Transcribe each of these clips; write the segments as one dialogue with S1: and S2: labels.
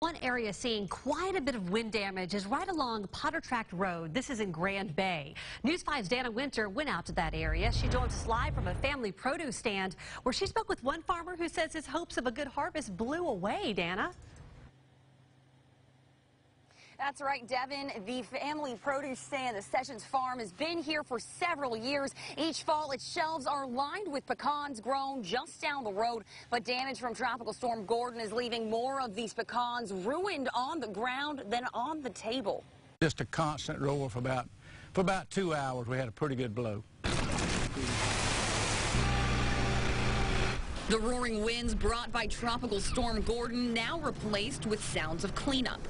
S1: One area seeing quite a bit of wind damage is right along Potter Tract Road. This is in Grand Bay. News 5's Dana Winter went out to that area. She joins us live from a family produce stand where she spoke with one farmer who says his hopes of a good harvest blew away, Dana.
S2: That's right, Devin. The family produce stand, the Sessions Farm, has been here for several years. Each fall, its shelves are lined with pecans grown just down the road. But damage from Tropical Storm Gordon is leaving more of these pecans ruined on the ground than on the table.
S3: Just a constant roar for about, for about two hours. We had a pretty good blow.
S2: The roaring winds brought by Tropical Storm Gordon now replaced with sounds of cleanup.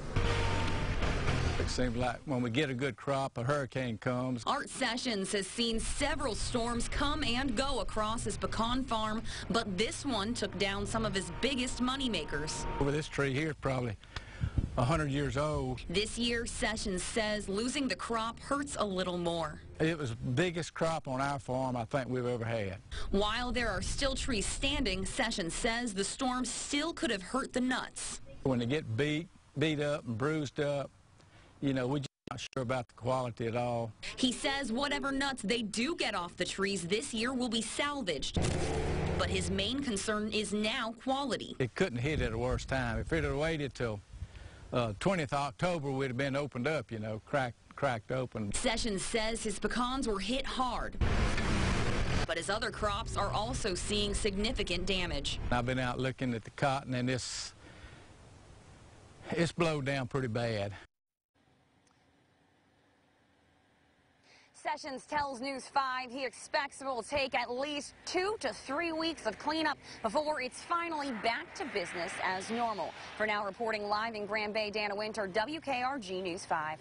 S3: It seems like when we get a good crop, a hurricane comes.
S2: Art Sessions has seen several storms come and go across his pecan farm, but this one took down some of his biggest moneymakers.
S3: Over this tree here, probably 100 years old.
S2: This year, Sessions says losing the crop hurts a little more.
S3: It was the biggest crop on our farm I think we've ever had.
S2: While there are still trees standing, Sessions says the storm still could have hurt the nuts.
S3: When they get beat, beat up and bruised up, you know, we're not sure about the quality at all.
S2: He says whatever nuts they do get off the trees this year will be salvaged. But his main concern is now quality.
S3: It couldn't hit at a worse time. If it had waited till uh, 20th October, we'd have been opened up, you know, cracked, cracked open.
S2: Sessions says his pecans were hit hard. But his other crops are also seeing significant damage.
S3: I've been out looking at the cotton, and it's, it's blowed down pretty bad.
S2: Sessions tells News 5 he expects it will take at least two to three weeks of cleanup before it's finally back to business as normal. For now, reporting live in Grand Bay, Dana Winter, WKRG News 5.